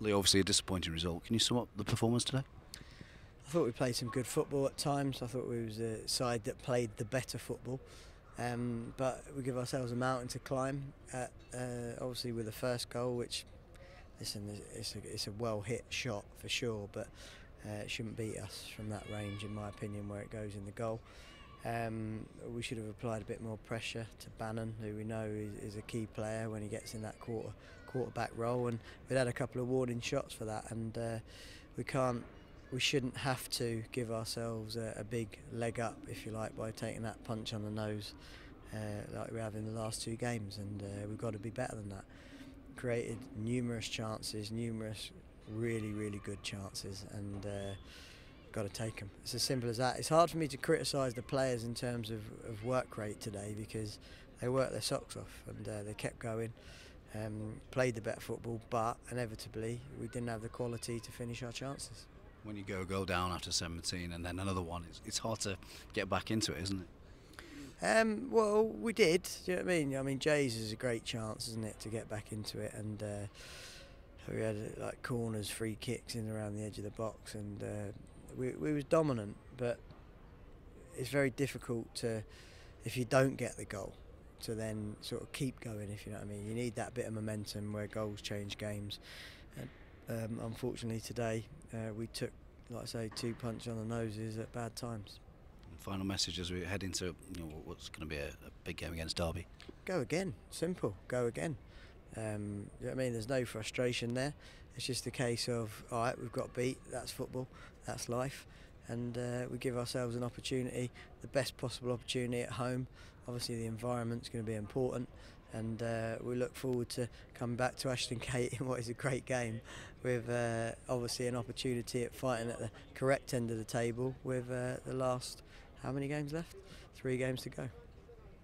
Lee, obviously a disappointing result. Can you sum up the performance today? I thought we played some good football at times. I thought we was a side that played the better football. Um, but we give ourselves a mountain to climb. At, uh, obviously, with the first goal, which listen, it's a, it's a well hit shot for sure, but uh, it shouldn't beat us from that range, in my opinion, where it goes in the goal. Um, we should have applied a bit more pressure to Bannan, who we know is, is, a key player when he gets in that quarter quarterback role, and we'd had a couple of warning shots for that, and uh, we can't. We shouldn't have to give ourselves a, a, big leg up, if you like, by taking that punch on the nose uh, like we have in the last two games, and uh, we've got to be better than that. Created numerous chances, numerous really, really good chances, and uh, got to take them. It's as simple as that. It's hard for me to criticise the players in terms of, of work rate today because they worked their socks off and uh, they kept going, um, played the better football, but inevitably we didn't have the quality to finish our chances. When you go go down after 17 and then another one, it's, it's hard to get back into it, isn't it? Um, well, we did. Do you know what I mean? I mean, Jay's is a great chance, isn't it, to get back into it, and uh, we had like corners, free kicks in around the edge of the box, and uh, we we was dominant. But it's very difficult to, if you don't get the goal, to then sort of keep going. If you know what I mean, you need that bit of momentum where goals change games. And, um, unfortunately, today uh, we took, like I say, two punches on the noses at bad times. Final message as we head into you know, what's going to be a, a big game against Derby. Go again. Simple. Go again. Um, you know what I mean? There's no frustration there. It's just a case of, all right, we've got beat. That's football. That's life. And uh, we give ourselves an opportunity, the best possible opportunity at home. Obviously, the environment's going to be important. And uh, we look forward to coming back to Ashton Gate in what is a great game with uh, obviously an opportunity at fighting at the correct end of the table with uh, the last, how many games left? Three games to go.